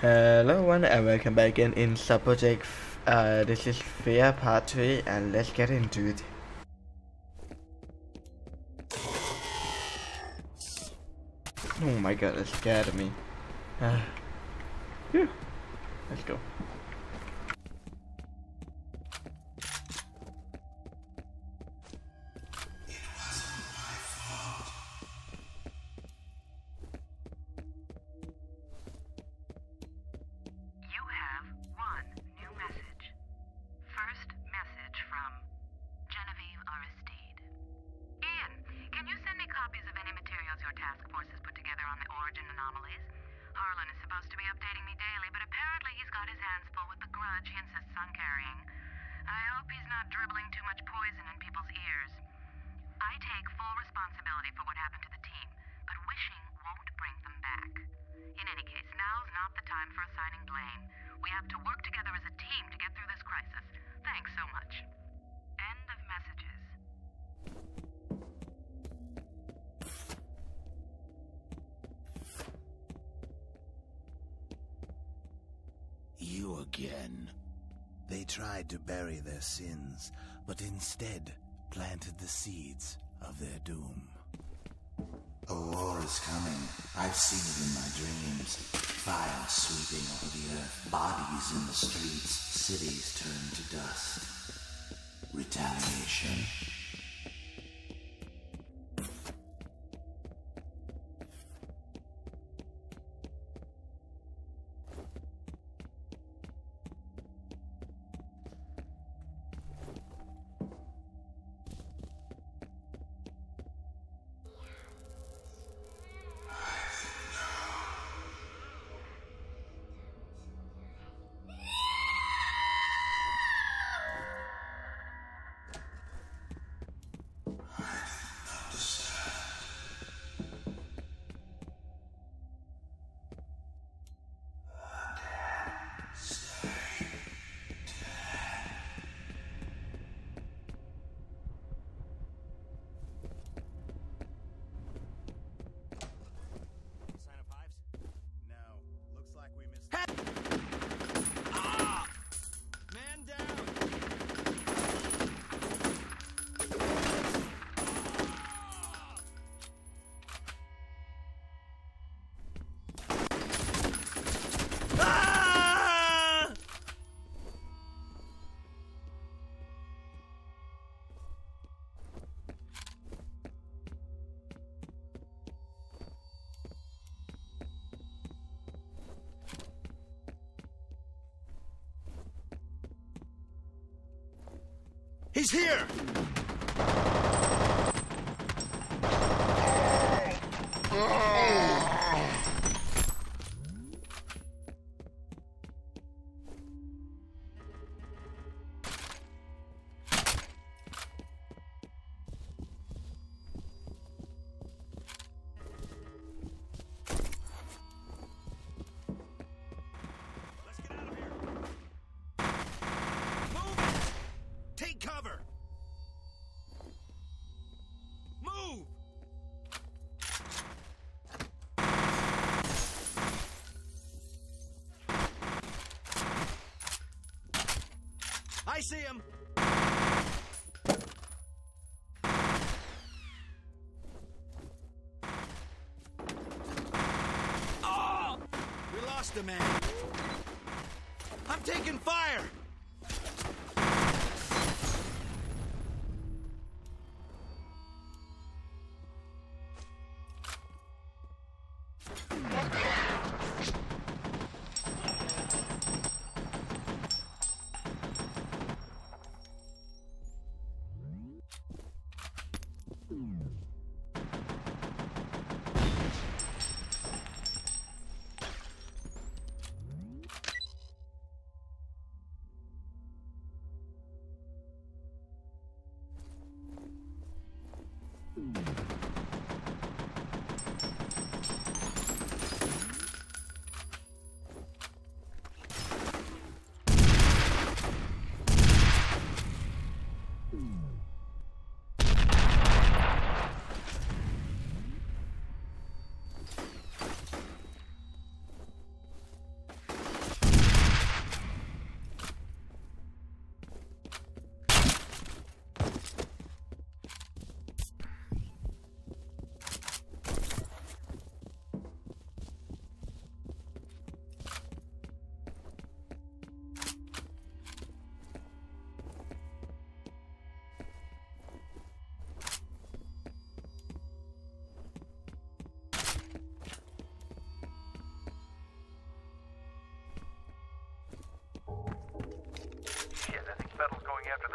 Hello everyone and welcome back again in Subproject. Uh, this is Fear Part 3 and let's get into it. Oh my god, that scared me. Uh, phew. Let's go. Seeds of their doom. A war is coming. I've seen it in my dreams. Fire sweeping over the earth, bodies in the streets, cities turned to dust. Retaliation. He's here! Let's I see him! Oh! We lost a man. I'm taking fire!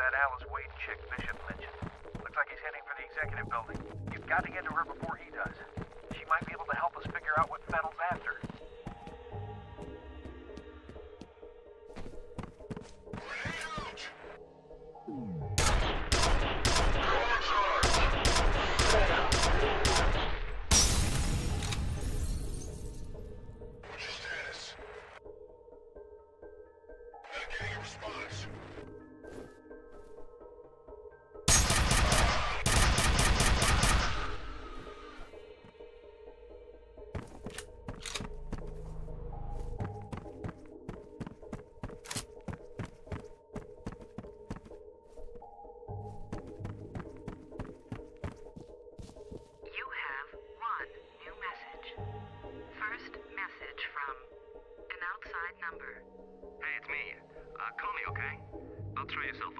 That Alice Wade chick Bishop mentioned. Looks like he's heading for the executive building. You've got to get to her before I'll try your cell phone.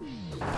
Suicided!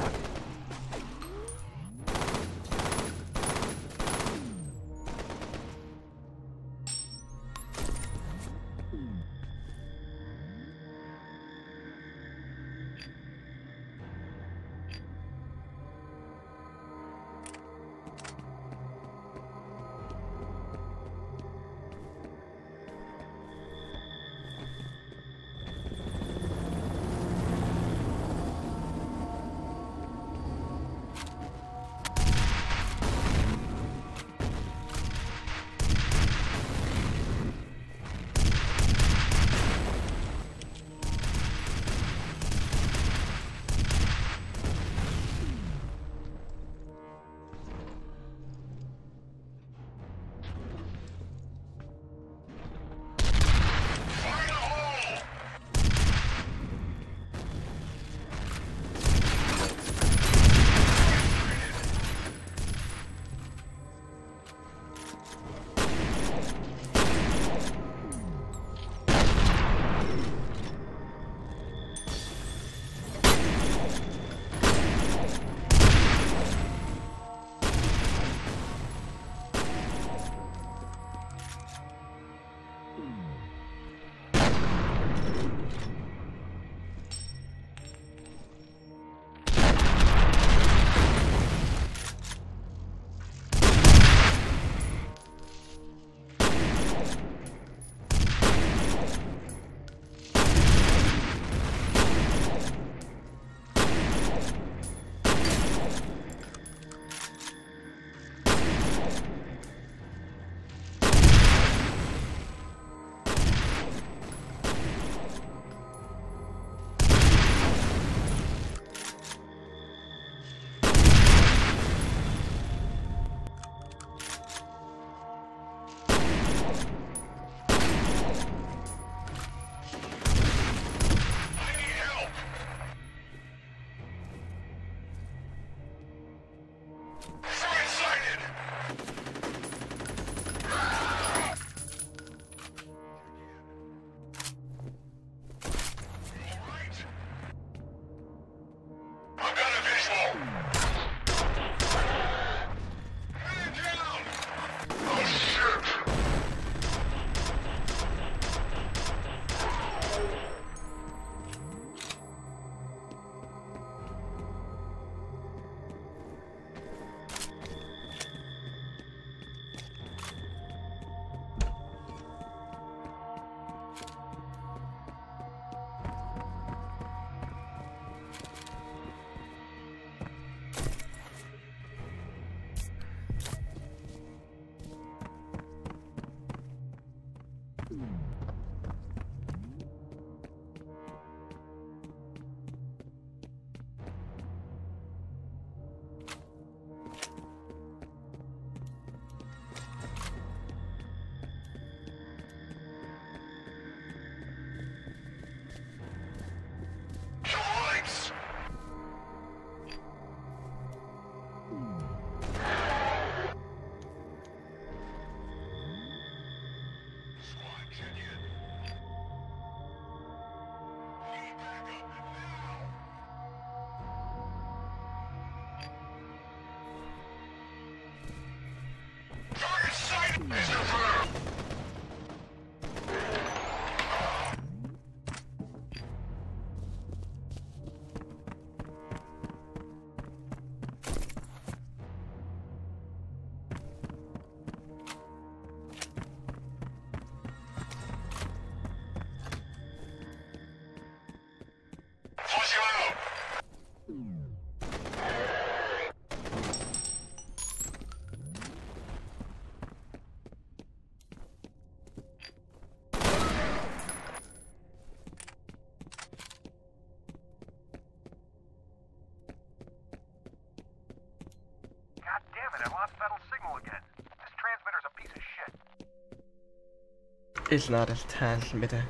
is not as tangible.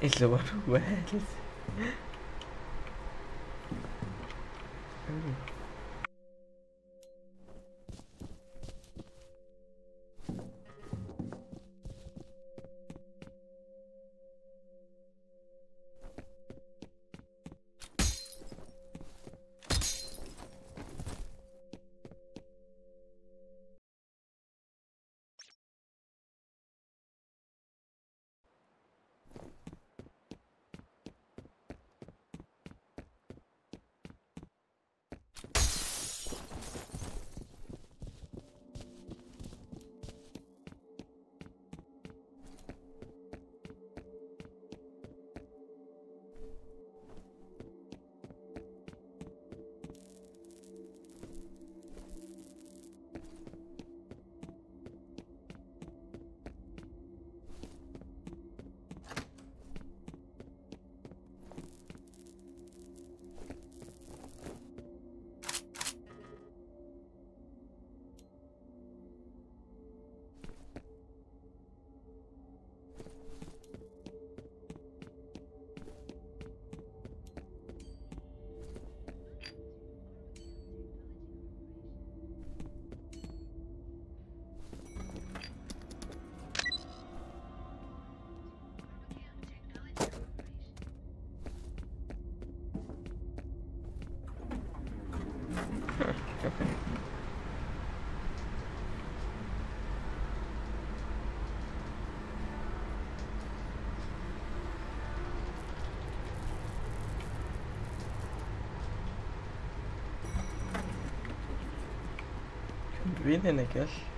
It's the one who has. bien en. ¿eh?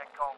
Project called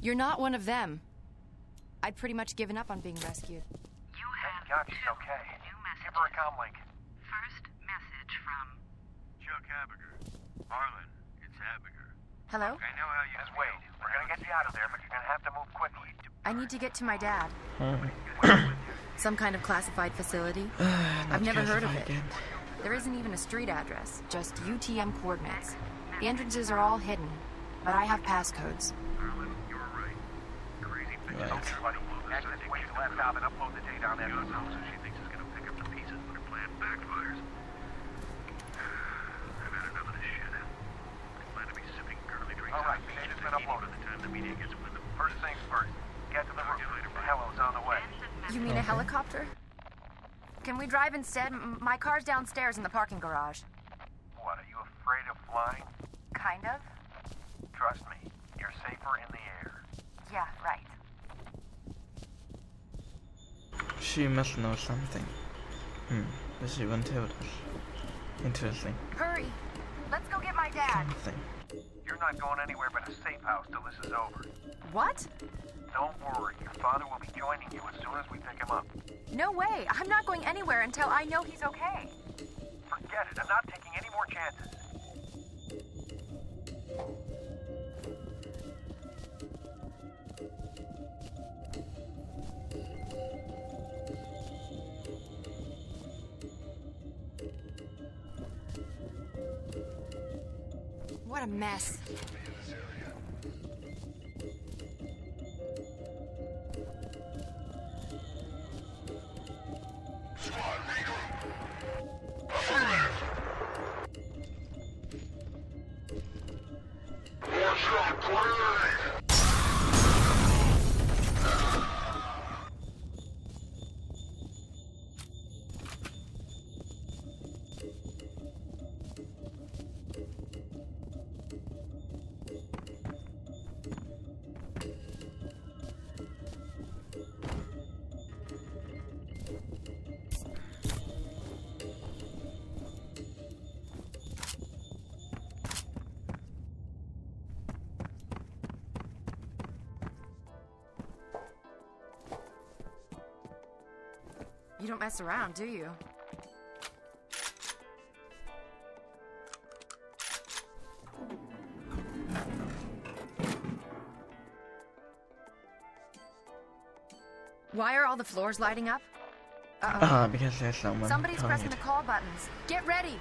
You're not one of them. I'd pretty much given up on being rescued. You have God, she's two okay. new Give her a comm link. First message from Chuck Habiger. Marlon, it's Habiger. Hello? I know how you Just wait. We're gonna get you out of there, but you're gonna have to move quickly. I need to get to my dad. Some kind of classified facility. Not I've never heard of it. again. There isn't even a street address, just UTM coordinates. The entrances are all hidden, but I have passcodes. Marlon, you're right. Crazy bitch. Right. Okay, buddy. Access Wade's laptop and upload the data on that God Bluetooth. knows if she thinks it's gonna pick up the pieces when her plan backfires. I've had enough of this shit. I plan to be sipping girly drinks All right, on the beach data's in been Tahiti uploaded. by the time the media gets wind of First things first. Get to the Talk roof. to you later, The bud. Hello's on the way. You mean a helicopter? Can we drive instead? My car's downstairs in the parking garage. What, are you afraid of flying? Kind of? Trust me, you're safer in the air. Yeah, right. She must know something. Hmm. But she won't tell us. Interesting. Hurry! Let's go get my dad. Something. You're not going anywhere but a safe house till this is over. What? Don't worry, your father will be joining No way. I'm not going anywhere until I know he's okay. Don't mess around, do you? Why are all the floors lighting up? Uh-oh. Ah, because there's someone Somebody's calling pressing it. the call buttons. Get ready!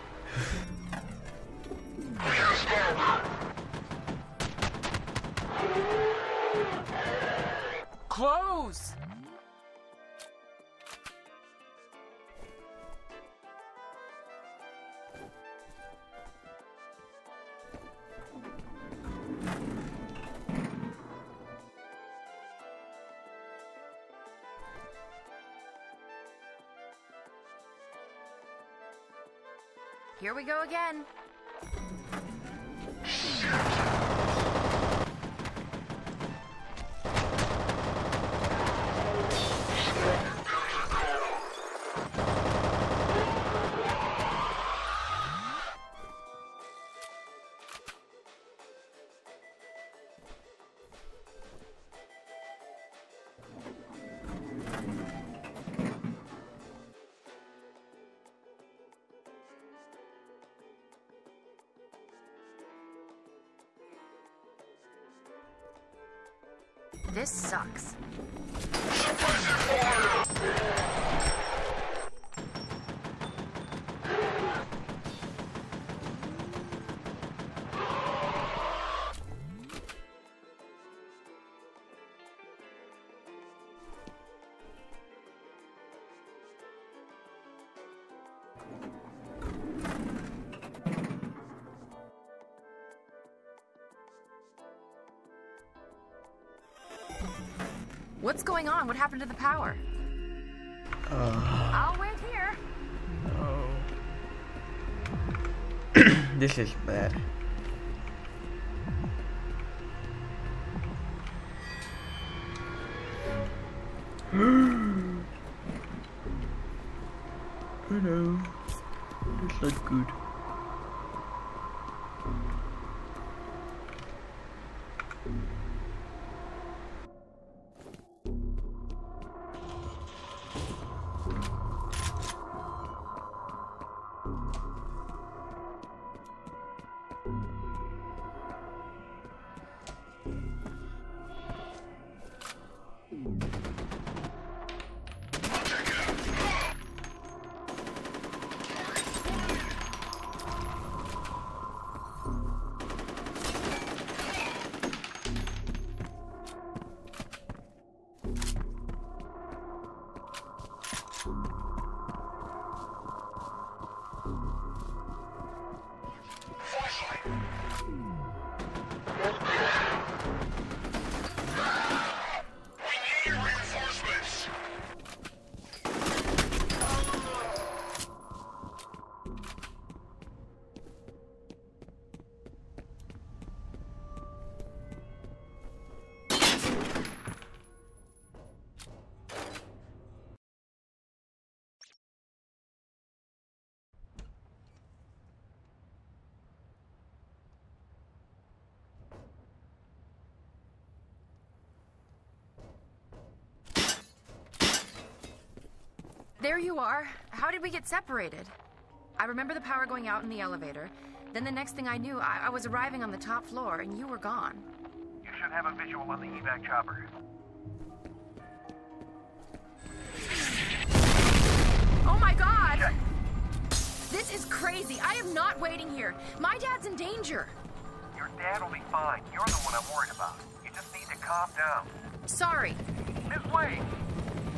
Close! Go again. This sucks. Going on? What happened to the power? Oh, I'll wait here. no. this is bad. There you are. How did we get separated? I remember the power going out in the elevator. Then the next thing I knew, I, I was arriving on the top floor and you were gone. You should have a visual on the evac chopper. Oh my god! Check. This is crazy. I am not waiting here. My dad's in danger. Your dad will be fine. You're the one I'm worried about. You just need to calm down. Sorry. Miss Wade!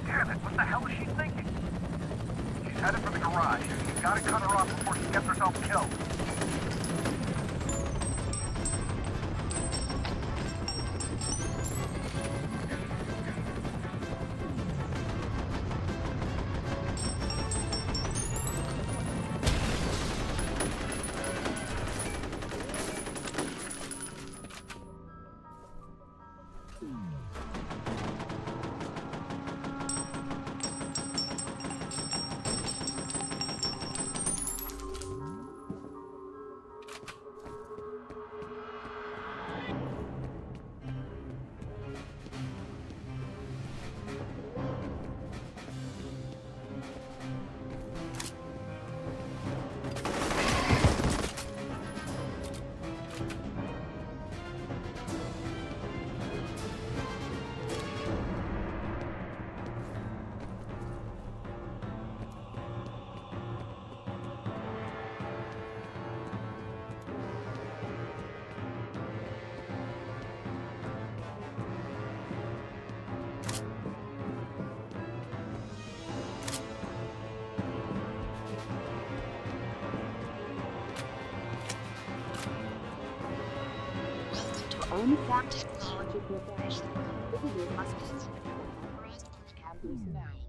Damn it, what the hell is she thinking? headed for the garage. Gotta cut her off before she gets herself killed. Technology Corporation, visited hospitals, and campus now.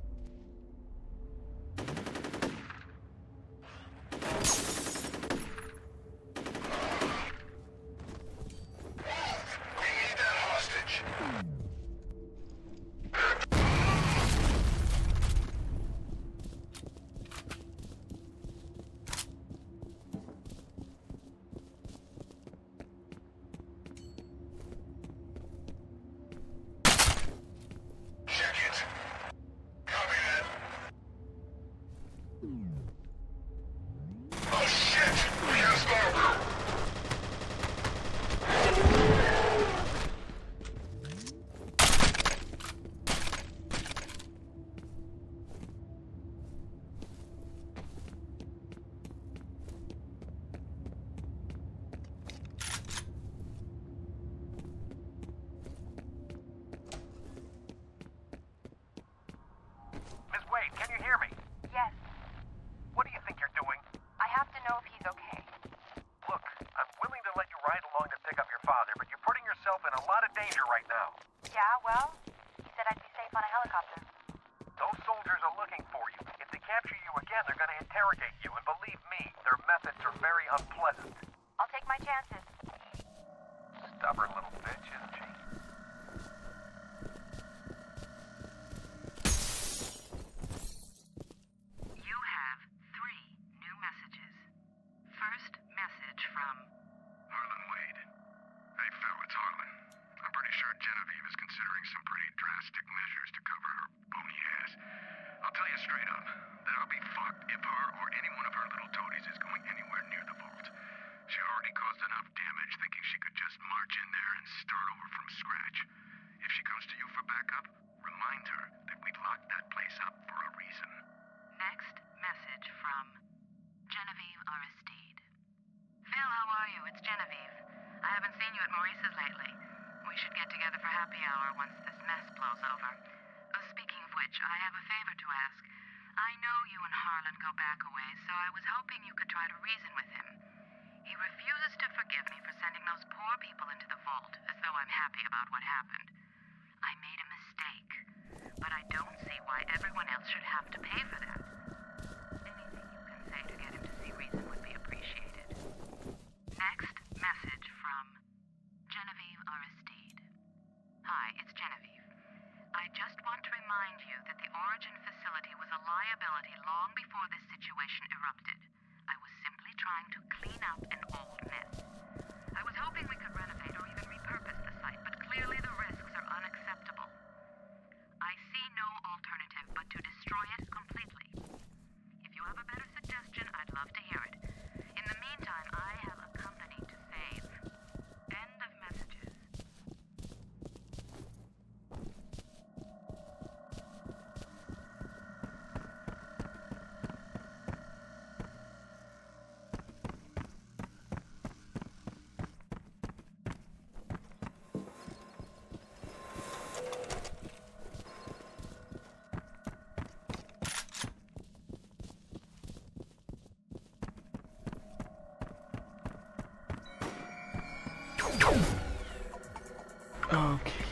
try to reason with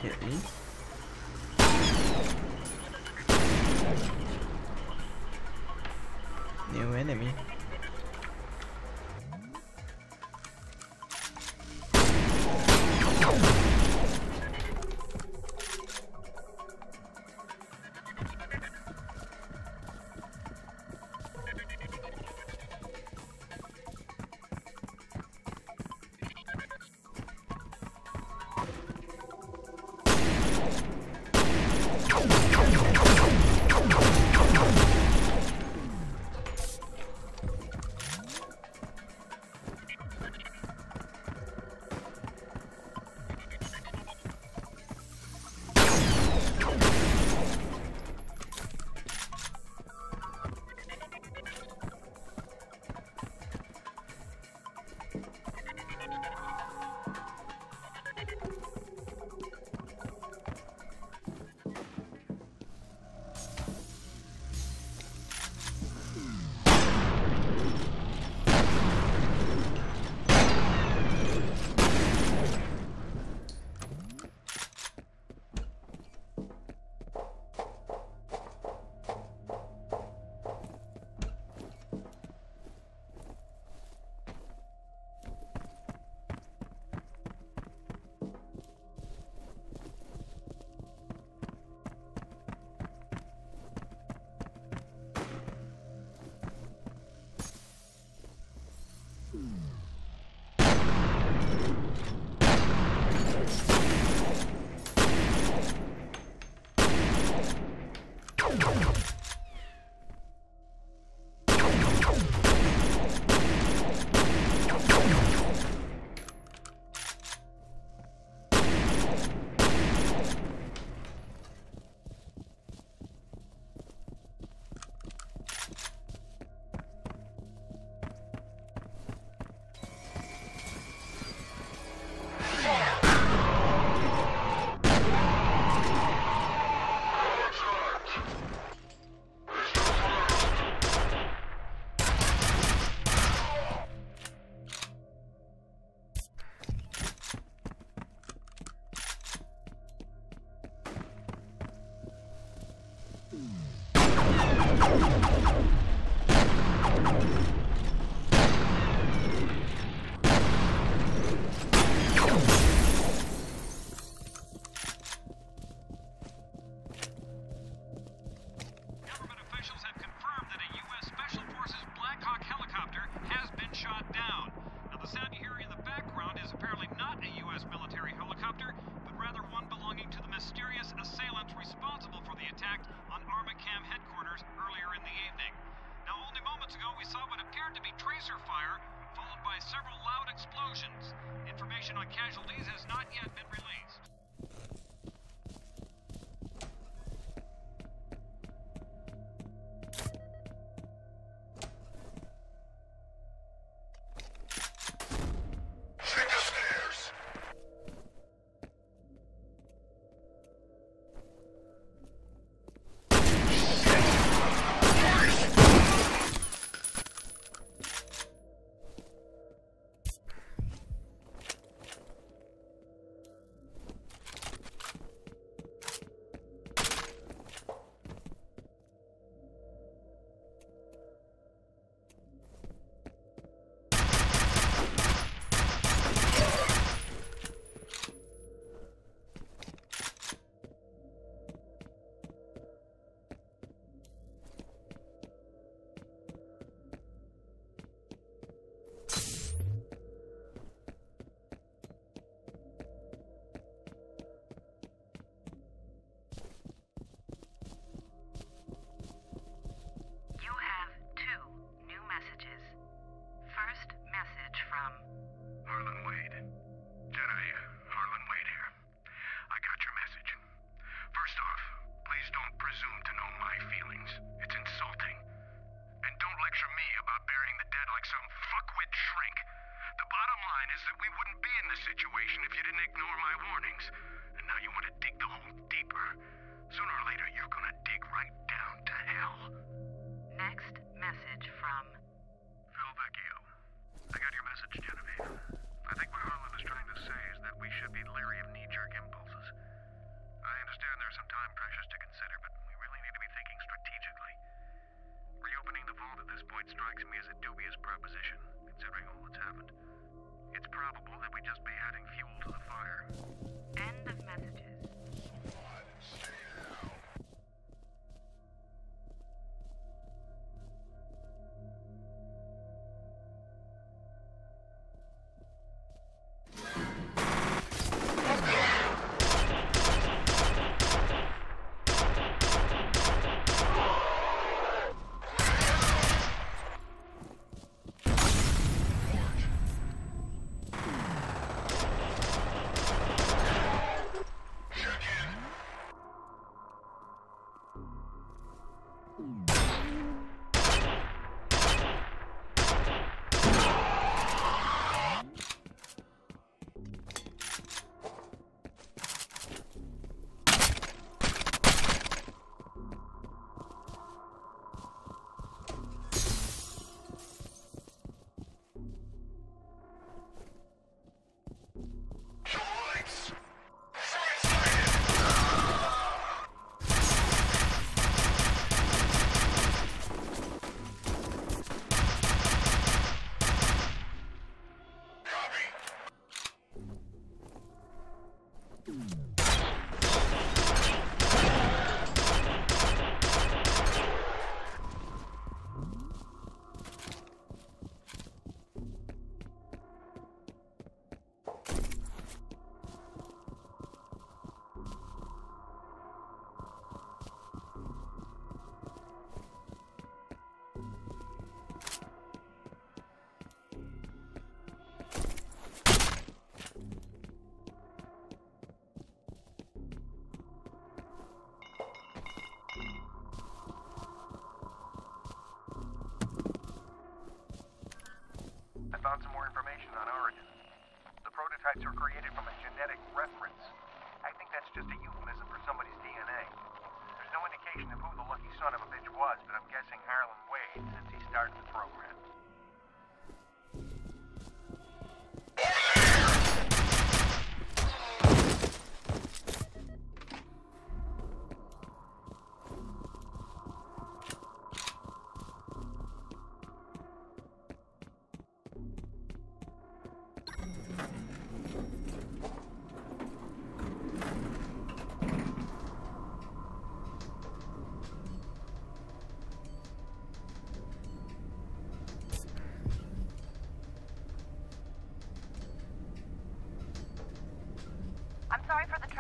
hit me. Come on. is that we wouldn't be in this situation if you didn't ignore my warnings. And now you want to dig the hole deeper. Sooner or later, you're gonna dig right down to hell. Next message from... Phil Vecchio. I got your message, Genevieve. I think what Harlan is trying to say is that we should be leery of knee-jerk impulses. I understand there are some time pressures to consider, but we really need to be thinking strategically. Reopening the vault at this point strikes me as a dubious proposition, considering all that's happened probable that we'd just be adding fuel to the fire. End of messages.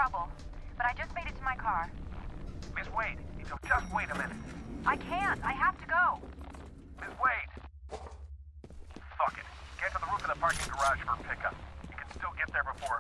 Trouble, but I just made it to my car. Miss Wade, so just wait a minute. I can't. I have to go. Miss Wade! Fuck it. Get to the roof of the parking garage for pickup. You can still get there before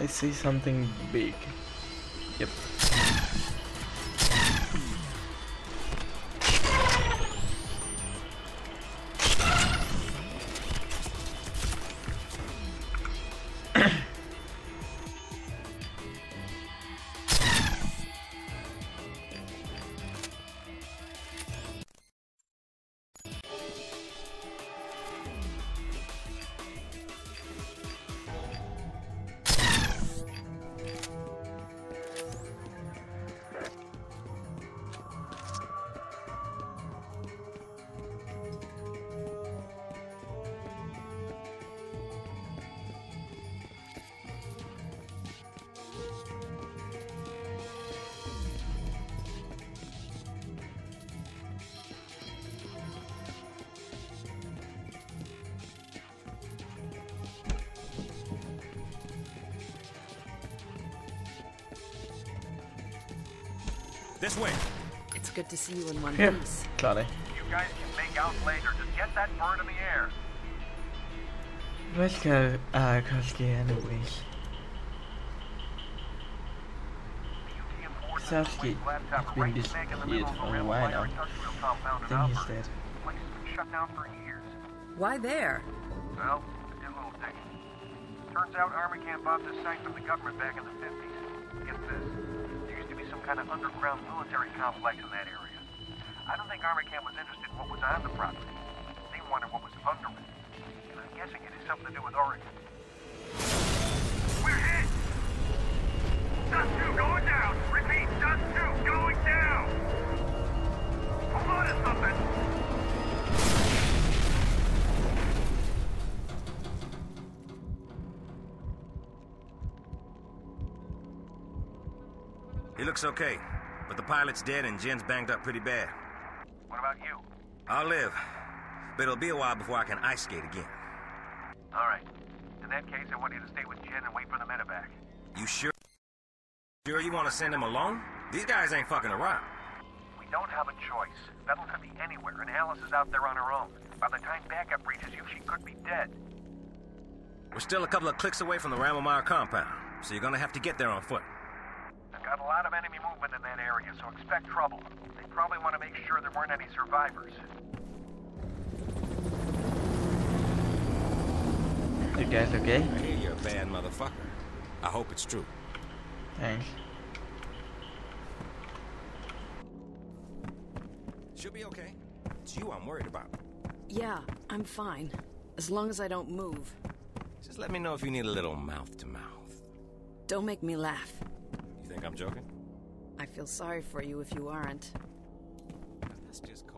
her. see something big. Yep. It's to see you in one Ja, piece. klaar hè. You guys can make out later. Just get that bird in the air. Let's go, uh, Koski anyways. Sasuke has been disappeared for a while now. I think he's dead. Place has been shut down for years. Why there? Well, I did a little digging. Turns out Armacham bought this site from the government back in the 50s. Get this. There used to be some kind of underground military complex in that area. Think Camp was interested in what was on the property. They wanted what was under it. And I'm guessing it has something to do with Origin. We're hit! Dust 2 going down! Repeat, Dust 2 going down! Hold on to something! He looks okay, but the pilot's dead and Jin's banged up pretty bad. What about you? I'll live, but it'll be a while before I can ice skate again. All right. In that case, I want you to stay with Jin and wait for the medevac. You sure? Sure you want to send him alone? These guys ain't fucking around. We don't have a choice. Fettel could be anywhere, and Alice is out there on her own. By the time backup reaches you, she could be dead. We're still a couple of clicks away from the Ramelmeyer compound, so you're gonna have to get there on foot. I've got a lot of enemy movement in that area, so expect trouble. They probably want to make sure there weren't any survivors. You guys okay? I hear you're a bad motherfucker. I hope it's true. Thanks. She'll be okay. It's you I'm worried about. Yeah, I'm fine. As long as I don't move. Just let me know if you need a little mouth to mouth. Don't make me laugh. You think I'm joking? I feel sorry for you if you aren't. Just cold.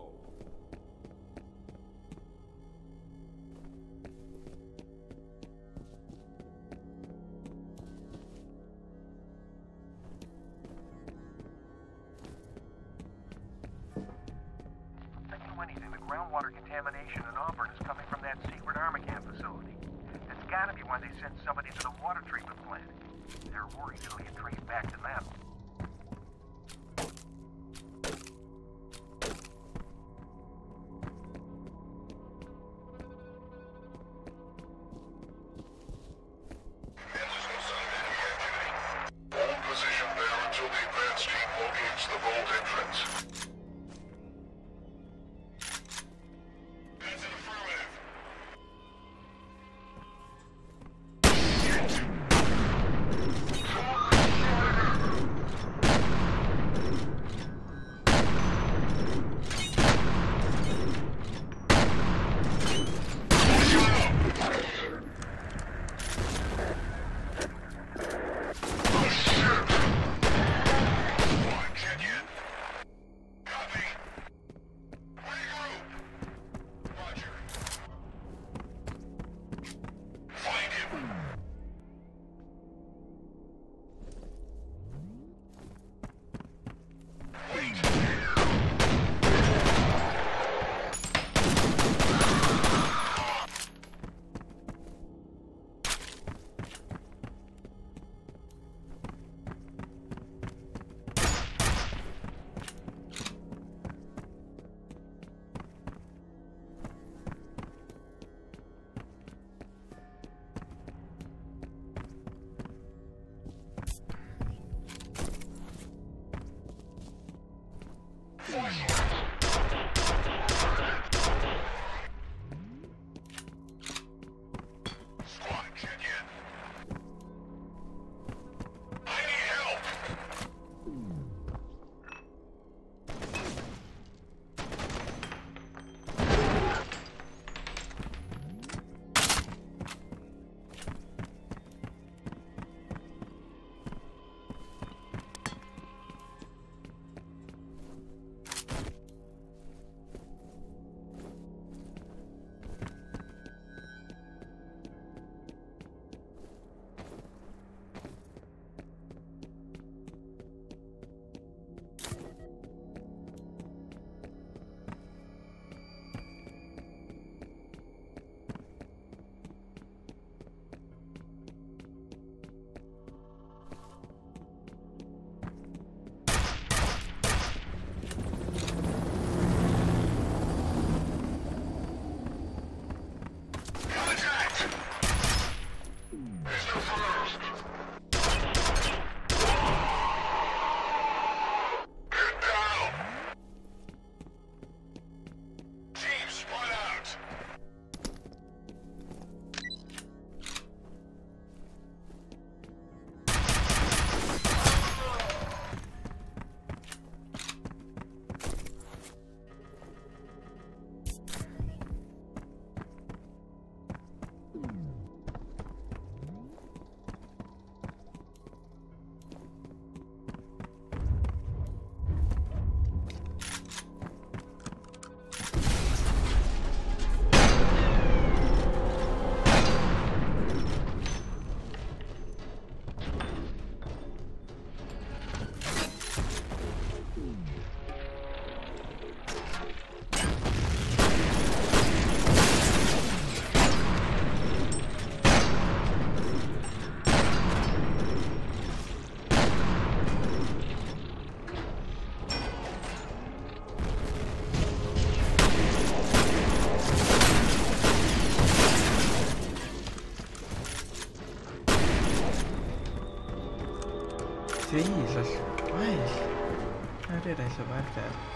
Survive that?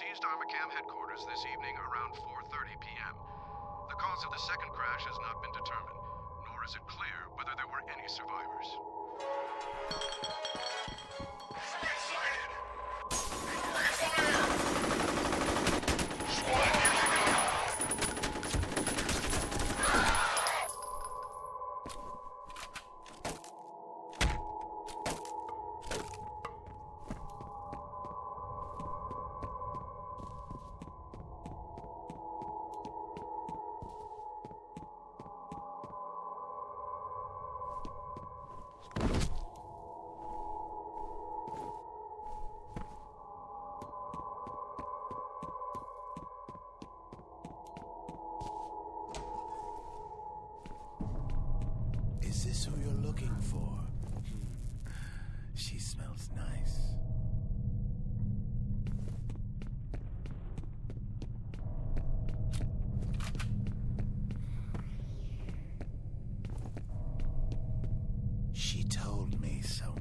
Seized Armacham headquarters this evening around 4.30 p.m. The cause of the second crash has not been determined, nor is it clear whether there were any survivors. So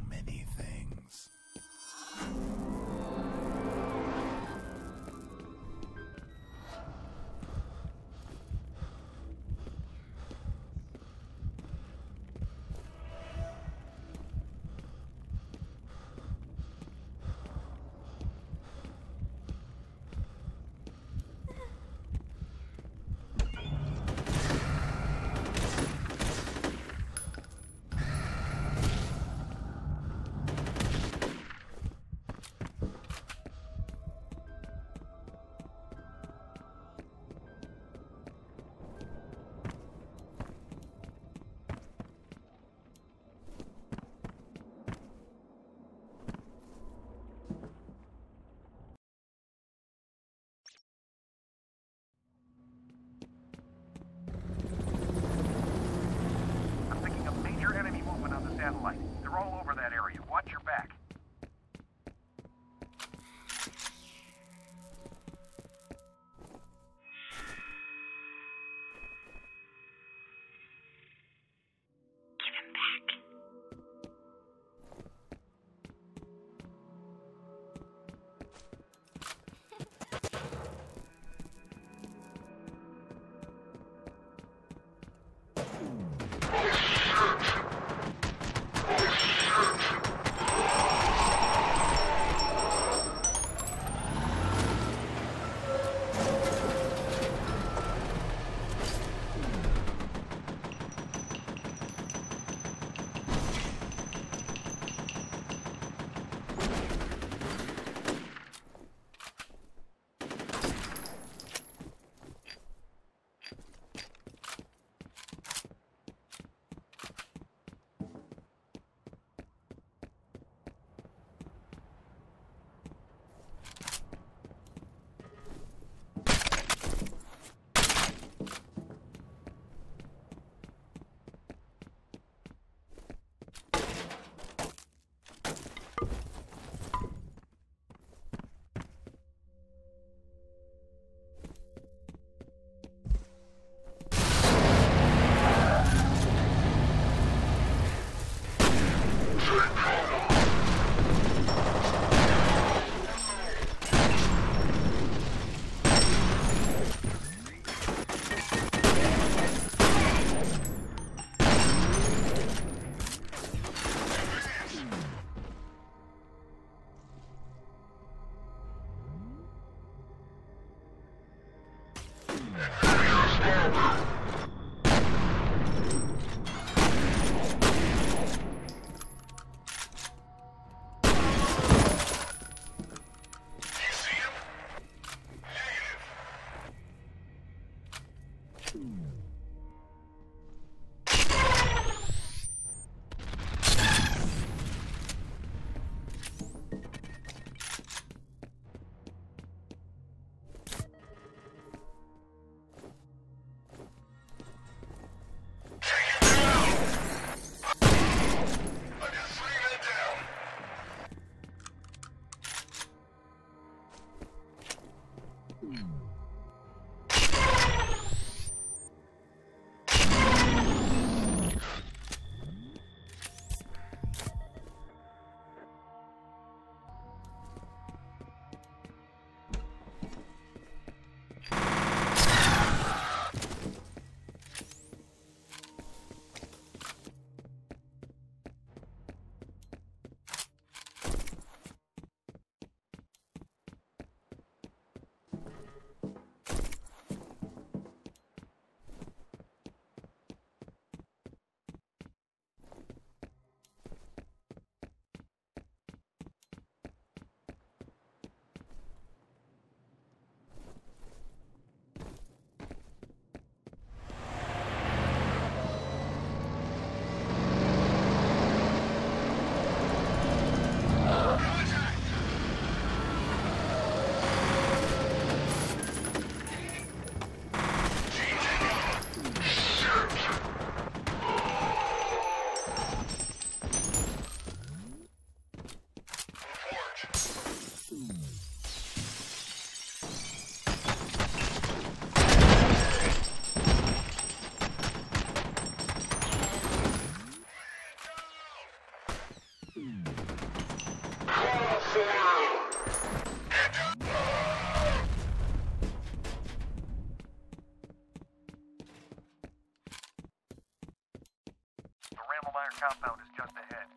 compound is just ahead.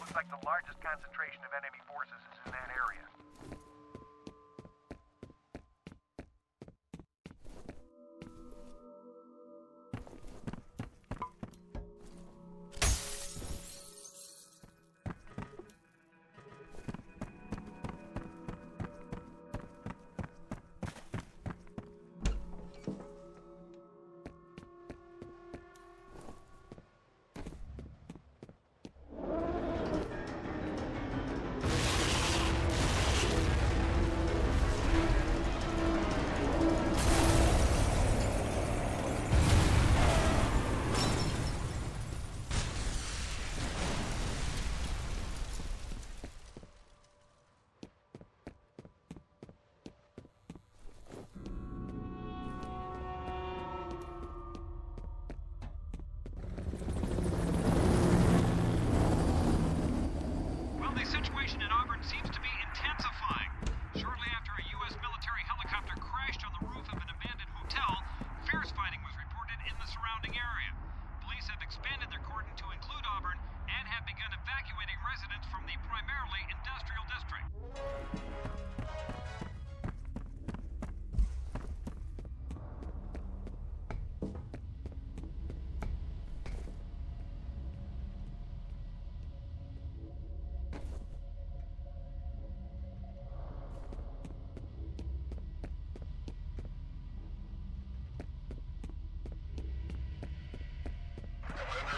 Looks like the largest concentration of enemy forces is in that area.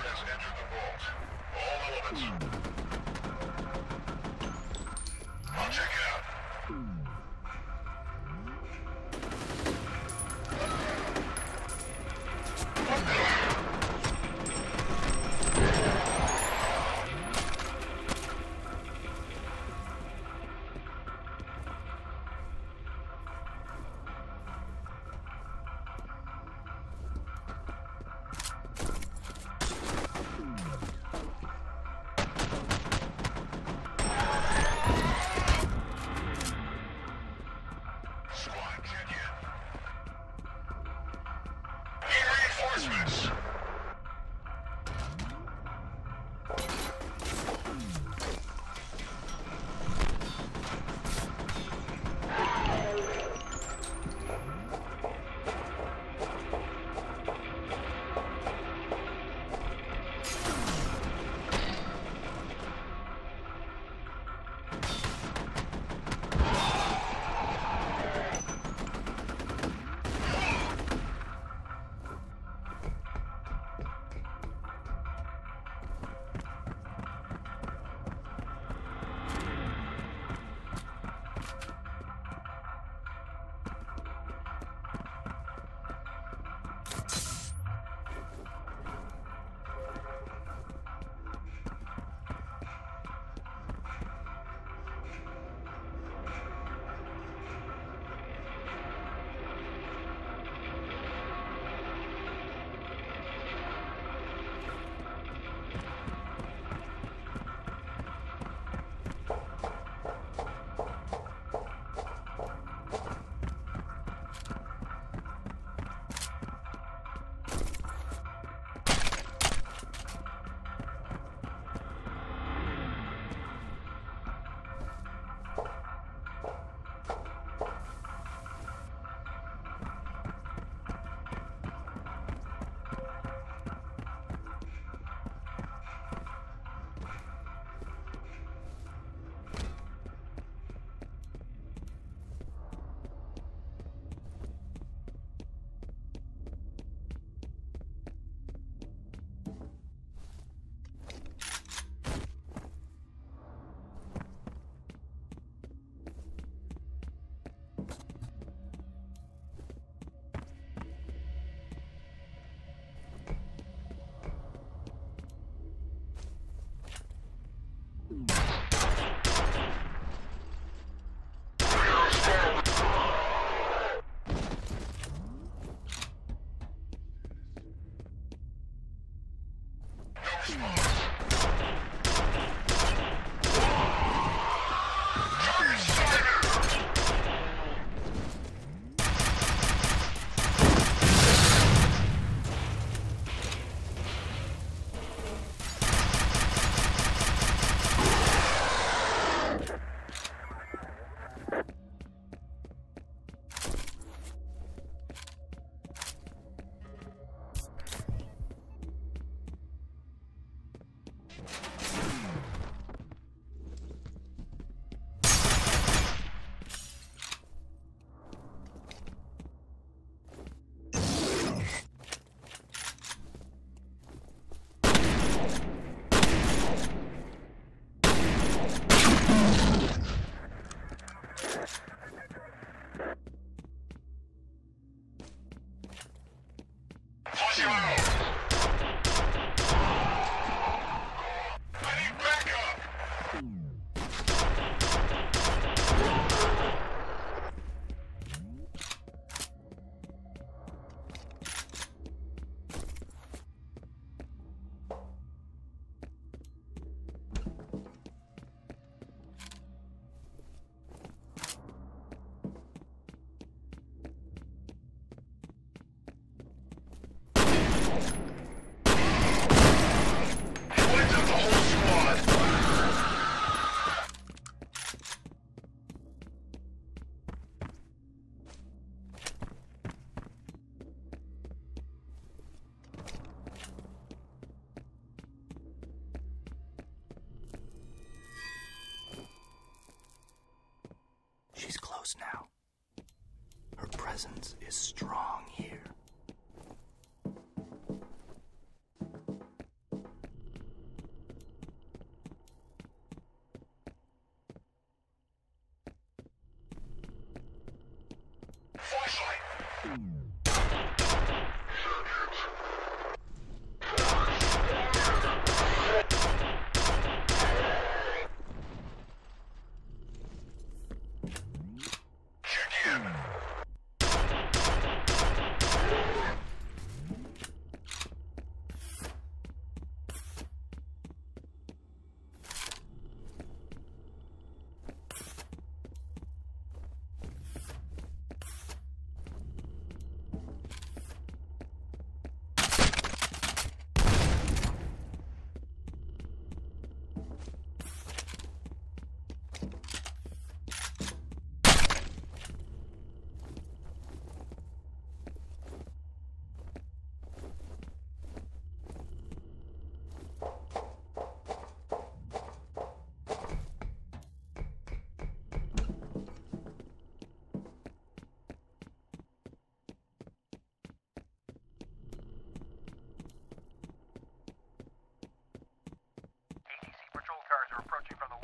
has entered the vault. All elements.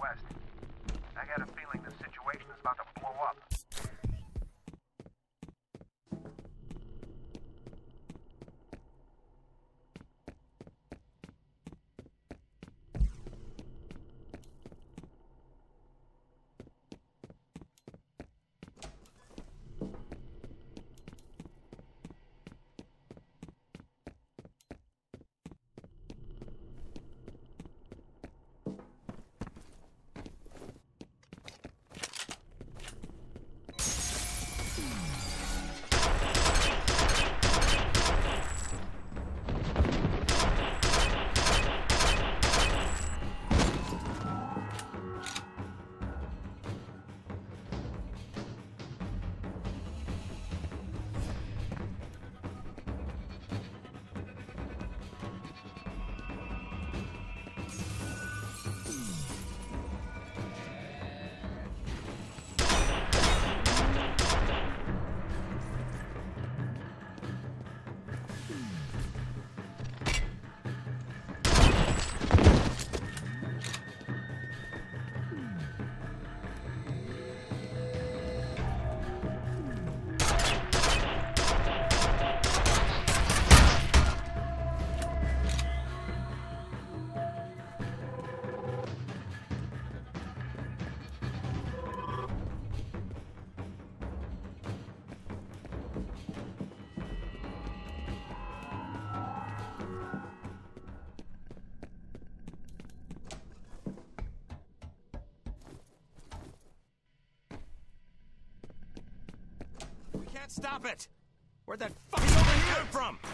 West. I got a feeling the situation is about to blow up. Stop it! Where'd that fucking overheat come from?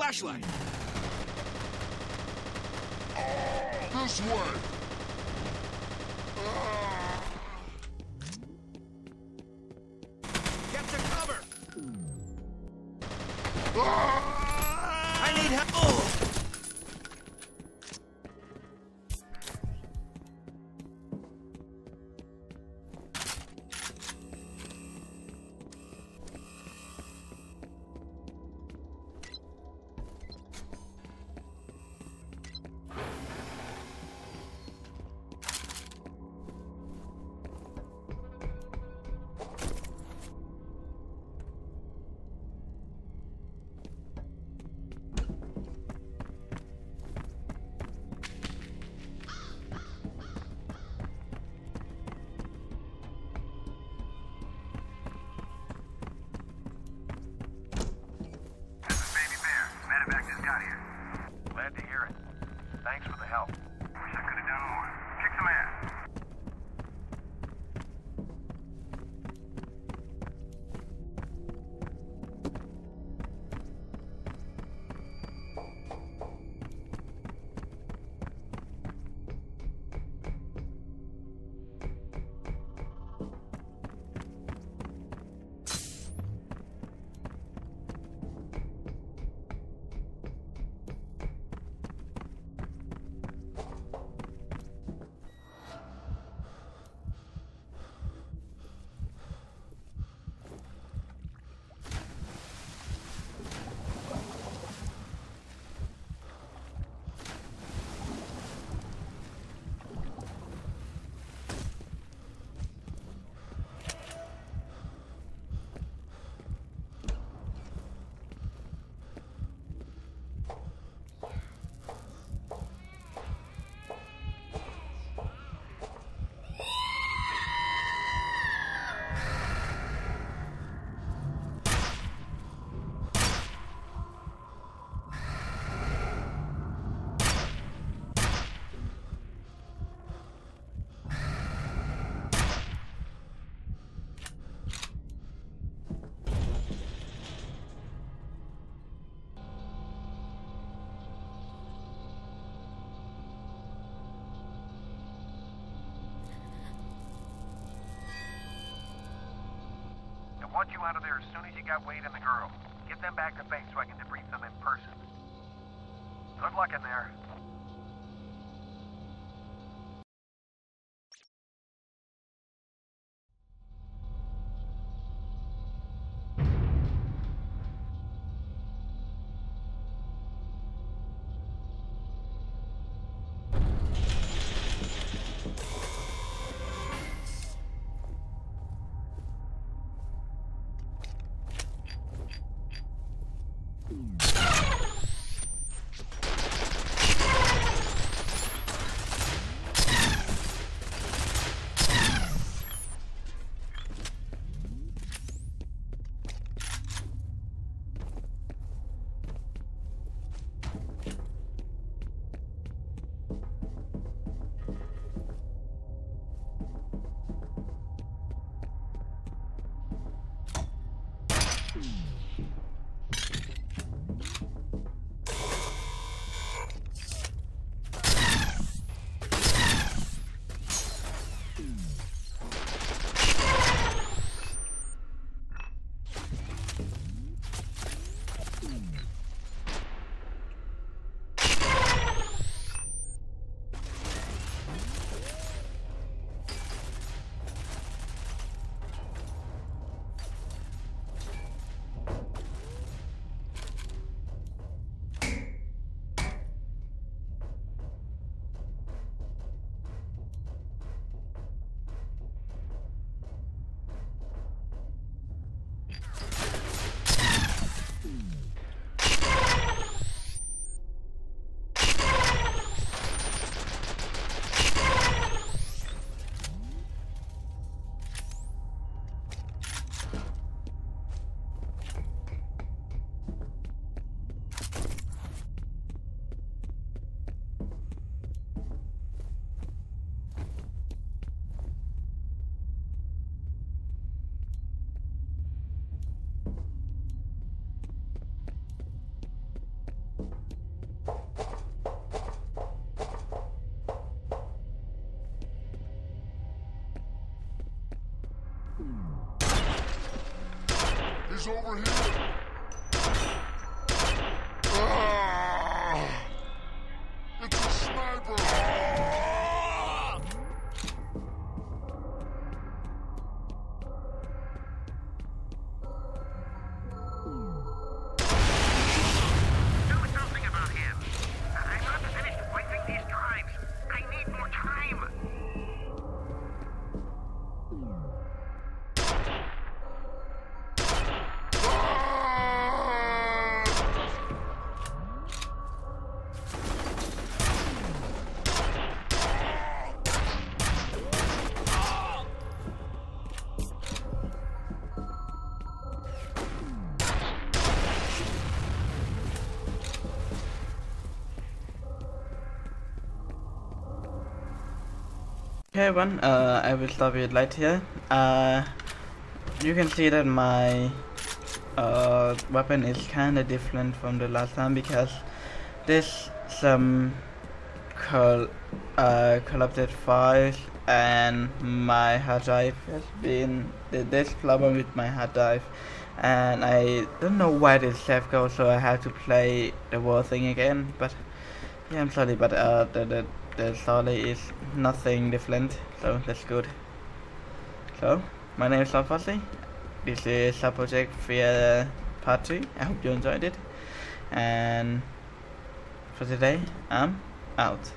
Flashlight. This way. Ah. Want you out of there as soon as you got Wade and the girl. Get them back to base so I can debrief them in person. Good luck in there. Over here! Everyone, uh, I will stop it light here. Uh, you can see that my uh, weapon is kinda different from the last time because there's some col uh, corrupted files and my hard drive has been there's problem with my hard drive and I don't know why this save goes so I have to play the whole thing again but yeah I'm sorry but uh, the, the, the story is nothing different. So that's good. So my name is Tom this is Subproject Fear Part 3 I hope you enjoyed it. And for today I'm out